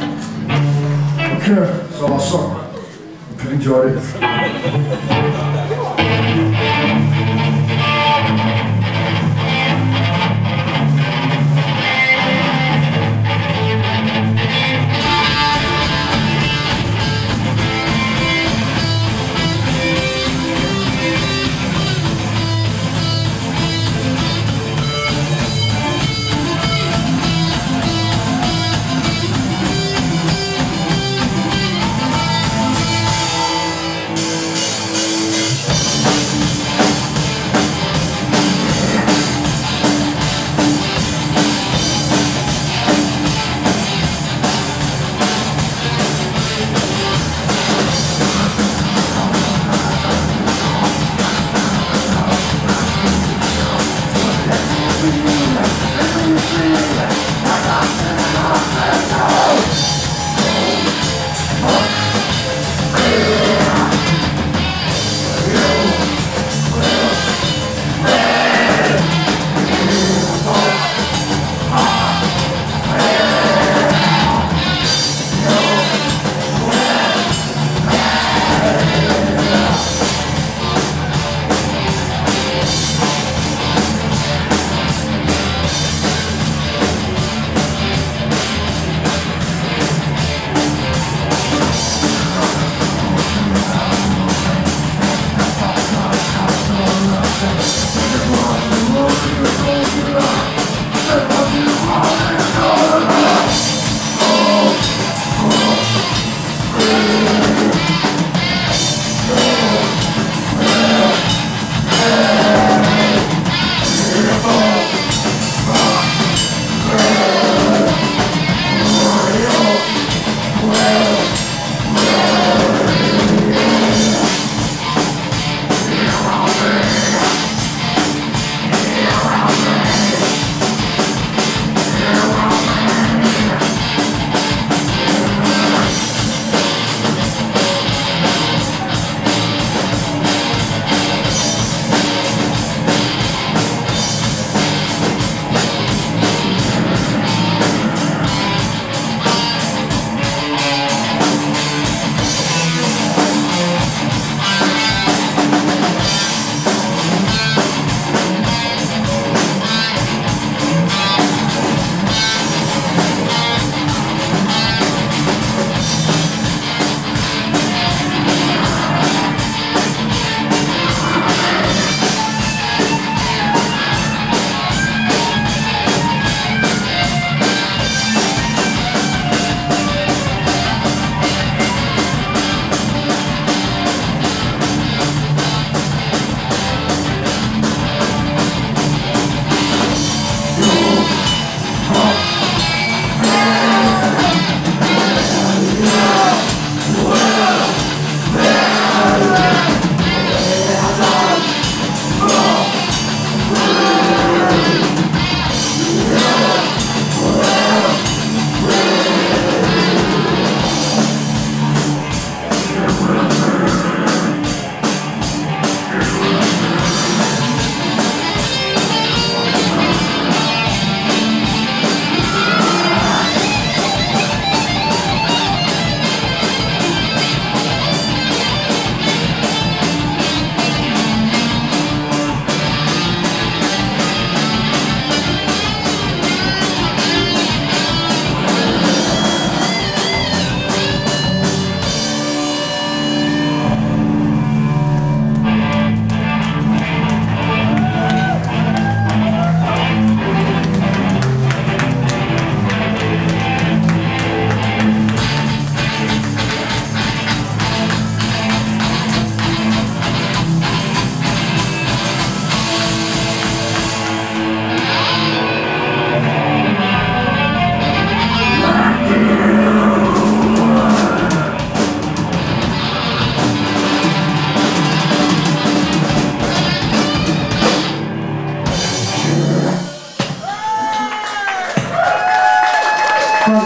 Okay, so you enjoyed it.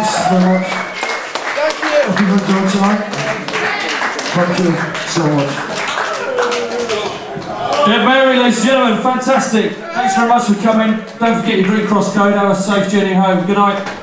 Thanks very much. Thank you. Hope you've enjoyed tonight. Thank you so much. Dead Mary, ladies and gentlemen, fantastic. Thanks very much for coming. Don't forget your Green Cross code. Have a safe journey home. Good night.